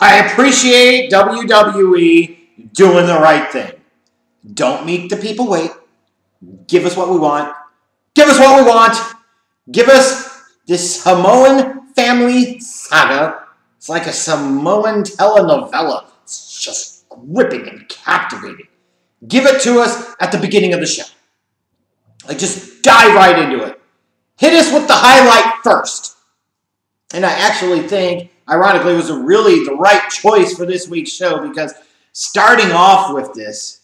I appreciate WWE doing the right thing. Don't make the people wait. Give us what we want. Give us what we want. Give us this Samoan family saga. It's like a Samoan telenovela. It's just gripping and captivating. Give it to us at the beginning of the show. Like, just dive right into it. Hit us with the highlight first. And I actually think, ironically, it was a really the right choice for this week's show because starting off with this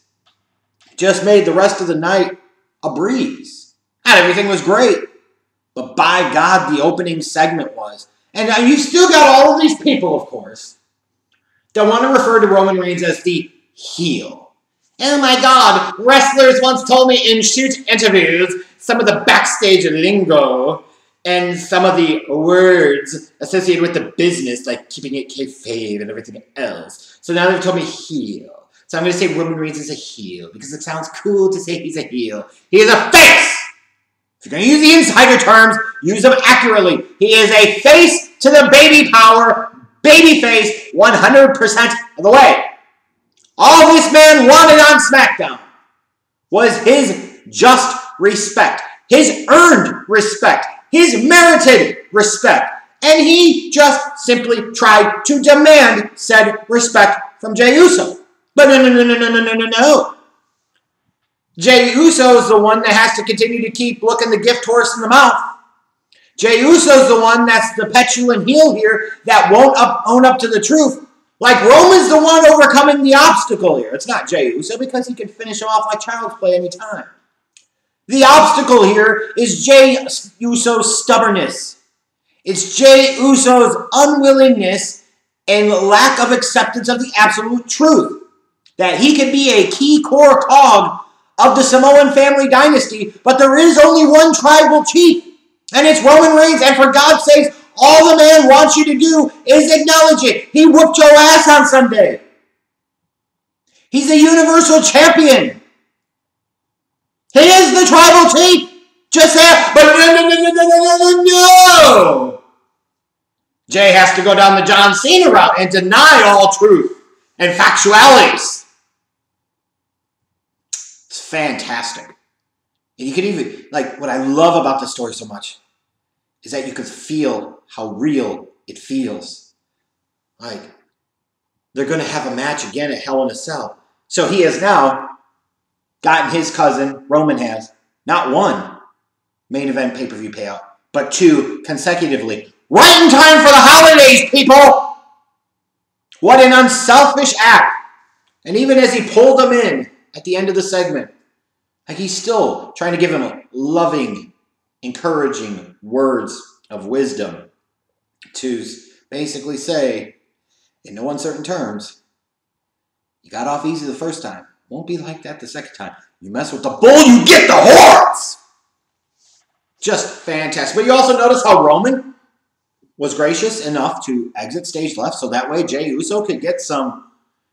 just made the rest of the night a breeze. And everything was great. But by God, the opening segment was. And uh, now you've still got all of these people, of course, that want to refer to Roman Reigns as the heel. Oh my God, wrestlers once told me in shoot interviews some of the backstage lingo and some of the words associated with the business, like keeping it kayfabe and everything else. So now they've told me heel. So I'm going to say Roman Reigns is a heel because it sounds cool to say he's a heel. He is a face! If you're going to use the insider terms, use them accurately. He is a face to the baby power, baby face, 100% of the way. All this man wanted on SmackDown was his just respect, his earned respect, his merited respect. And he just simply tried to demand said respect from Jey Uso. But no, no, no, no, no, no, no, no. Jey Uso is the one that has to continue to keep looking the gift horse in the mouth. Jey Uso is the one that's the petulant heel here that won't up, own up to the truth. Like Roman's the one overcoming the obstacle here. It's not Jey Uso because he can finish him off like child's play anytime. The obstacle here is Jey Uso's stubbornness. It's Jey Uso's unwillingness and lack of acceptance of the absolute truth. That he can be a key core cog of the Samoan family dynasty, but there is only one tribal chief, and it's Roman Reigns. And for God's sakes, all the man wants you to do is acknowledge it. He whooped your ass on Sunday. He's a universal champion. Tribal chief. Just say, but no, no, no, no, no, no, no. Jey has to go down the John Cena route and deny all truth and factualities. It's fantastic. And you can even, like, what I love about this story so much is that you could feel how real it feels. Like, they're going to have a match again at Hell in a Cell. So he has now gotten his cousin, Roman has, not one main event pay per view payout, but two consecutively. Right in time for the holidays, people! What an unselfish act. And even as he pulled them in at the end of the segment, like he's still trying to give him loving, encouraging words of wisdom to basically say, in no uncertain terms, you got off easy the first time. Won't be like that the second time. You mess with the bull, you get the horns! Just fantastic. But you also notice how Roman was gracious enough to exit stage left so that way Jey Uso could get some,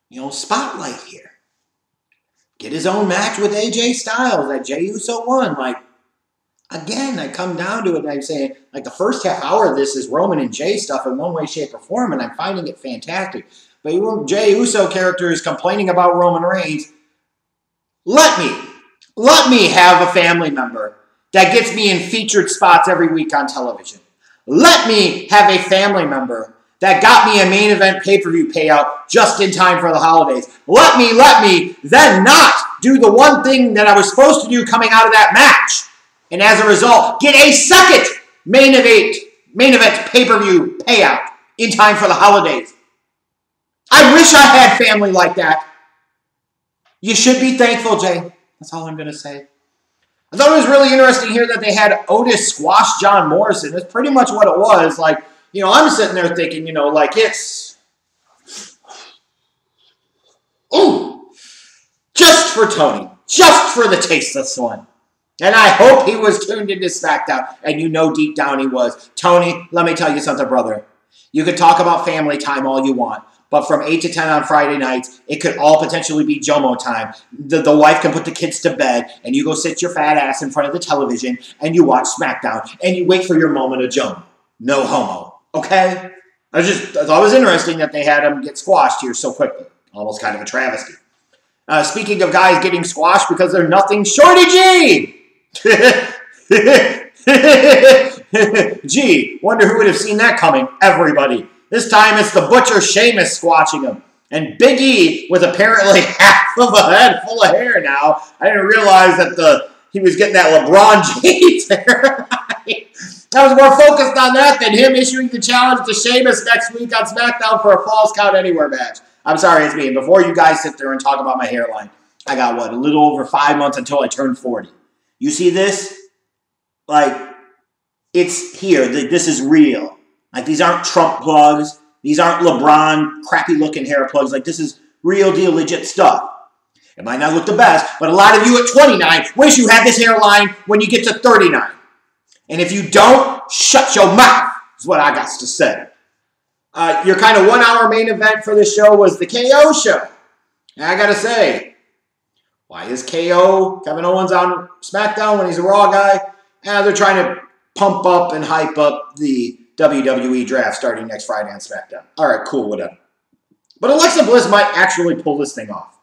you know, spotlight here. Get his own match with AJ Styles that Jey Uso won. Like, again, I come down to it and I'm saying, like, the first half hour of this is Roman and Jey stuff in one way, shape, or form, and I'm finding it fantastic. But Jey Uso character is complaining about Roman Reigns. Let me, let me have a family member that gets me in featured spots every week on television. Let me have a family member that got me a main event pay per view payout just in time for the holidays. Let me, let me then not do the one thing that I was supposed to do coming out of that match. And as a result, get a second main event, main event pay per view payout in time for the holidays. I wish I had family like that. You should be thankful, Jey. That's all I'm going to say. I thought it was really interesting here that they had Otis squash John Morrison. That's pretty much what it was. Like, you know, I'm sitting there thinking, you know, like it's. Ooh! Just for Tony. Just for the tasteless one. And I hope he was tuned into SmackDown. And you know deep down he was. Tony, let me tell you something, brother. You can talk about family time all you want. But from 8 to 10 on Friday nights, it could all potentially be Jomo time. The, the wife can put the kids to bed, and you go sit your fat ass in front of the television, and you watch SmackDown, and you wait for your moment of Jomo. No homo. Okay? I just I thought it was interesting that they had him get squashed here so quickly. Almost kind of a travesty. Uh, speaking of guys getting squashed because they're nothing, Shorty G. Gee, wonder who would have seen that coming? Everybody. This time it's the butcher Sheamus squashing him. And Big E with apparently half of a head full of hair now. I didn't realize that the he was getting that LeBron James hair. I was more focused on that than him issuing the challenge to Sheamus next week on SmackDown for a Falls Count Anywhere match. I'm sorry, it's me. And before you guys sit there and talk about my hairline, I got what, a little over five months until I turn 40. You see this? Like, it's here. This is real. Like, these aren't Trump plugs. These aren't LeBron crappy looking hair plugs. Like, this is real deal, legit stuff. It might not look the best, but a lot of you at 29 wish you had this hairline when you get to 39. And if you don't, shut your mouth, is what I got to say. Uh, your kind of one hour main event for the show was the KO show. And I got to say, why is KO Kevin Owens on SmackDown when he's a Raw guy? And they're trying to pump up and hype up the WWE draft starting next Friday on SmackDown. All right, cool, whatever. But Alexa Bliss might actually pull this thing off.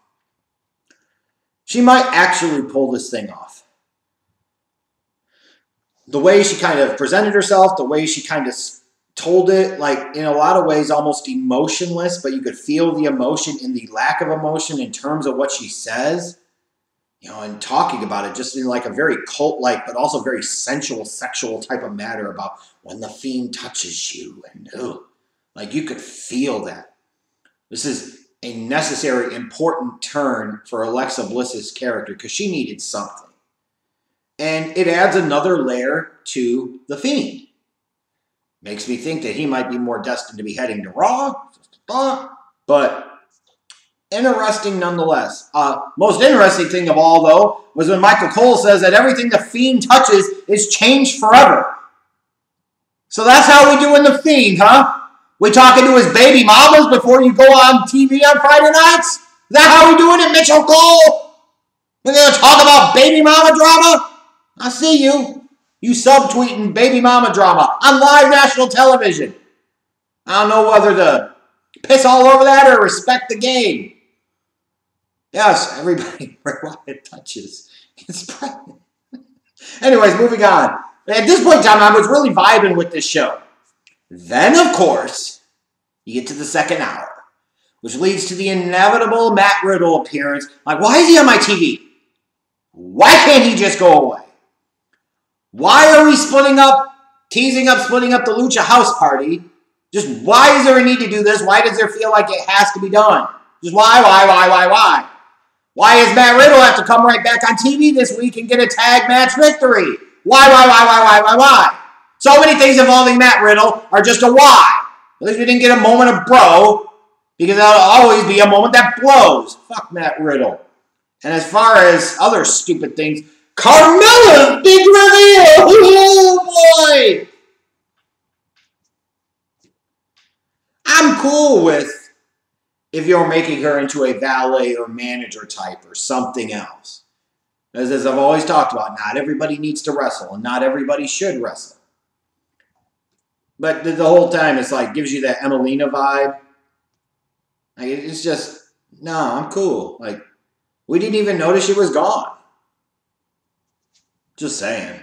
She might actually pull this thing off. The way she kind of presented herself, the way she kind of told it, like in a lot of ways, almost emotionless, but you could feel the emotion in the lack of emotion in terms of what she says you know, and talking about it just in like a very cult like, but also very sensual, sexual type of matter about when the fiend touches you. And ugh, like you could feel that. This is a necessary, important turn for Alexa Bliss's character because she needed something. And it adds another layer to the fiend. Makes me think that he might be more destined to be heading to Raw. But interesting nonetheless. Uh, most interesting thing of all, though, was when Michael Cole says that everything the Fiend touches is changed forever. So that's how we do in the Fiend, huh? We talking to his baby mamas before you go on TV on Friday nights? Is that how we doing it, Mitchell Cole? We're to talk about baby mama drama? I see you. You subtweeting baby mama drama on live national television. I don't know whether to piss all over that or respect the game. Yes, everybody Bray Wyatt touches pregnant. Anyways, moving on. At this point in time, I was really vibing with this show. Then, of course, you get to the second hour, which leads to the inevitable Matt Riddle appearance. Like, why is he on my TV? Why can't he just go away? Why are we splitting up, teasing up, splitting up the Lucha House Party? Just why is there a need to do this? Why does there feel like it has to be done? Just why, why, why, why, why? Why does Matt Riddle have to come right back on TV this week and get a tag match victory? Why, why, why, why, why, why, why? So many things involving Matt Riddle are just a why. At least we didn't get a moment of bro, because that'll always be a moment that blows. Fuck Matt Riddle. And as far as other stupid things, Carmella big reveal! Oh boy! I'm cool with if you're making her into a valet or manager type or something else. As, as I've always talked about, not everybody needs to wrestle and not everybody should wrestle. But the, the whole time it's like gives you that Emmalina vibe. Like it's just no, I'm cool. Like we didn't even notice she was gone. Just saying.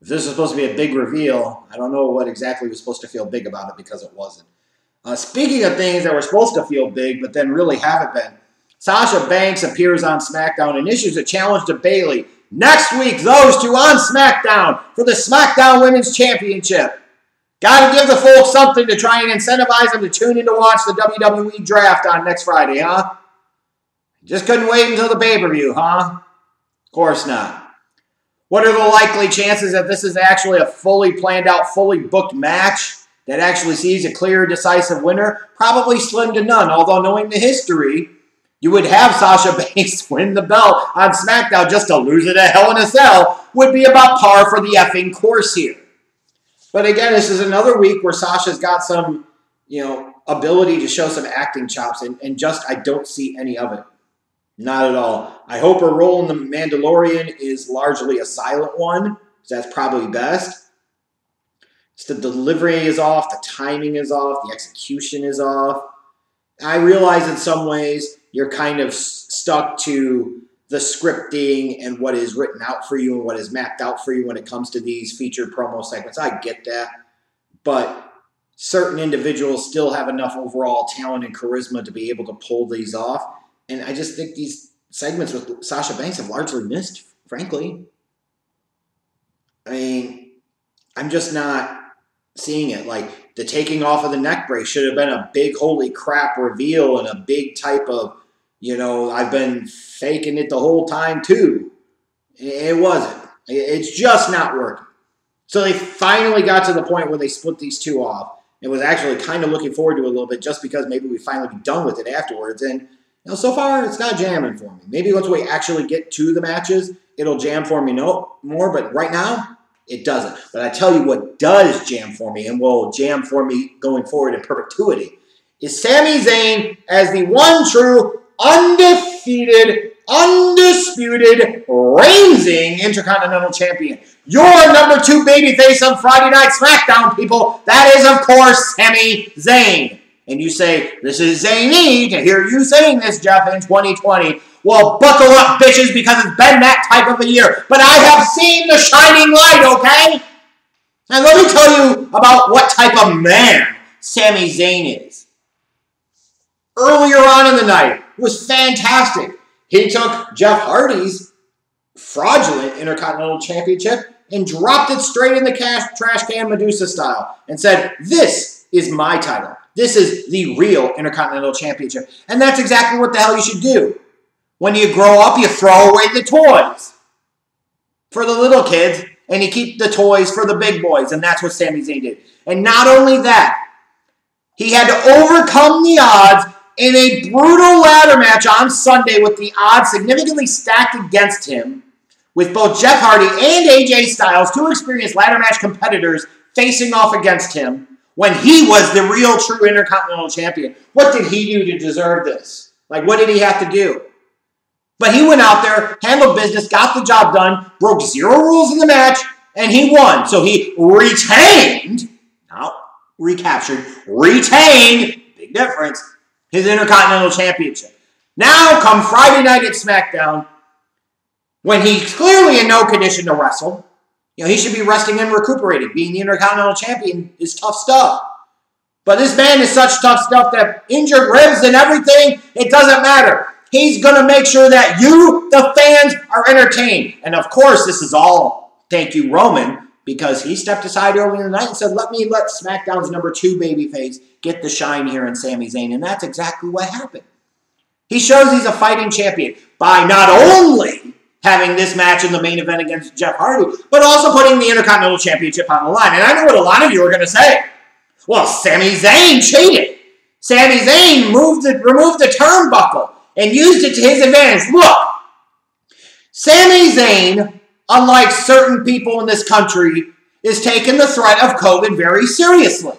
If this was supposed to be a big reveal, I don't know what exactly was supposed to feel big about it because it wasn't. Uh, speaking of things that were supposed to feel big, but then really haven't been, Sasha Banks appears on SmackDown and issues a challenge to Bayley. Next week, those two on SmackDown for the SmackDown Women's Championship. Got to give the folks something to try and incentivize them to tune in to watch the WWE draft on next Friday, huh? Just couldn't wait until the pay per view, huh? Of course not. What are the likely chances that this is actually a fully planned out, fully booked match? That actually sees a clear, decisive winner? Probably slim to none, although knowing the history, you would have Sasha Banks win the belt on SmackDown just to lose it at Hell in a Cell would be about par for the effing course here. But again, this is another week where Sasha's got some, you know, ability to show some acting chops, and, and just I don't see any of it. Not at all. I hope her role in The Mandalorian is largely a silent one, because that's probably best. The delivery is off, the timing is off, the execution is off. I realize in some ways you're kind of stuck to the scripting and what is written out for you and what is mapped out for you when it comes to these featured promo segments. I get that. But certain individuals still have enough overall talent and charisma to be able to pull these off. And I just think these segments with Sasha Banks have largely missed, frankly. I mean, I'm just not seeing it. Like the taking off of the neck brace should have been a big holy crap reveal and a big type of, you know, I've been faking it the whole time too. It wasn't. It's just not working. So they finally got to the point where they split these two off. And was actually kind of looking forward to a little bit just because maybe we finally be done with it afterwards. And you know, so far it's not jamming for me. Maybe once we actually get to the matches, it'll jam for me no more. But right now, it doesn't. But I tell you what does jam for me and will jam for me going forward in perpetuity is Sami Zayn as the one true, undefeated, undisputed, reigning Intercontinental Champion. Your number two babyface on Friday Night SmackDown, people. That is, of course, Sami Zayn. And you say, this is zany to hear you saying this, Jeff, in 2020. Well, buckle up, bitches, because it's been that type of a year. But I have seen the shining light, okay? And let me tell you about what type of man Sami Zayn is. Earlier on in the night, was fantastic. He took Jeff Hardy's fraudulent Intercontinental Championship and dropped it straight in the cash, trash can Medusa style and said, This is my title. This is the real Intercontinental Championship. And that's exactly what the hell you should do. When you grow up, you throw away the toys for the little kids and you keep the toys for the big boys. And that's what Sami Zayn did. And not only that, he had to overcome the odds in a brutal ladder match on Sunday with the odds significantly stacked against him, with both Jeff Hardy and AJ Styles, two experienced ladder match competitors, facing off against him when he was the real true Intercontinental Champion. What did he do to deserve this? Like, what did he have to do? But he went out there, handled business, got the job done, broke zero rules in the match, and he won. So he retained, not recaptured, retained, big difference, his Intercontinental Championship. Now, come Friday night at SmackDown, when he's clearly in no condition to wrestle, you know, he should be resting and recuperating. Being the Intercontinental Champion is tough stuff. But this man is such tough stuff that injured ribs and everything, it doesn't matter. He's going to make sure that you, the fans, are entertained. And of course, this is all thank you, Roman, because he stepped aside early in the night and said, let me let SmackDown's number two babyface get the shine here in Sami Zayn. And that's exactly what happened. He shows he's a fighting champion by not only having this match in the main event against Jeff Hardy, but also putting the Intercontinental Championship on the line. And I know what a lot of you are going to say. Well, Sami Zayn cheated. Sami Zayn moved the, removed the turnbuckle and used it to his advantage. Look, Sami Zayn, unlike certain people in this country, is taking the threat of COVID very seriously.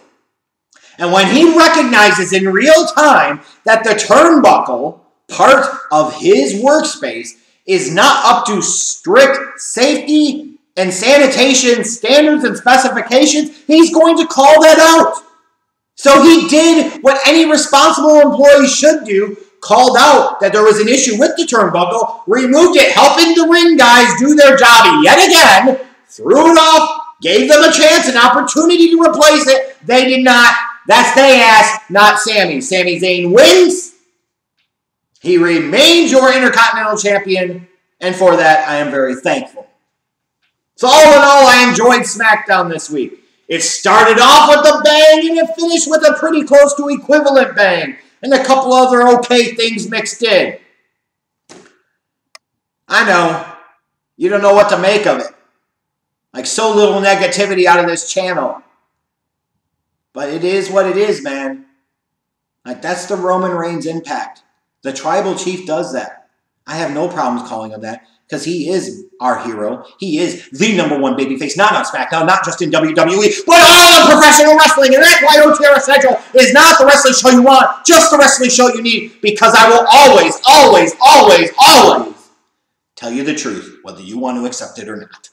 And when he recognizes in real time that the turnbuckle, part of his workspace, is not up to strict safety and sanitation standards and specifications, he's going to call that out. So he did what any responsible employee should do called out that there was an issue with the turnbuckle, removed it, helping the ring guys do their job yet again, threw it off, gave them a chance, an opportunity to replace it. They did not. That's they ass, not Sami. Sami Zayn wins. He remains your Intercontinental Champion, and for that, I am very thankful. So, all in all, I enjoyed SmackDown this week. It started off with a bang and it finished with a pretty close to equivalent bang and a couple other okay things mixed in. I know. You don't know what to make of it. Like so little negativity out of this channel. But it is what it is, man. Like that's the Roman Reigns impact. The tribal chief does that. I have no problems calling him that because he is our hero. He is the number one babyface, not on SmackDown, not just in WWE, but all of professional wrestling. And that's why OTR Central is not the wrestling show you want, just the wrestling show you need, because I will always, always, always, always tell you the truth, whether you want to accept it or not.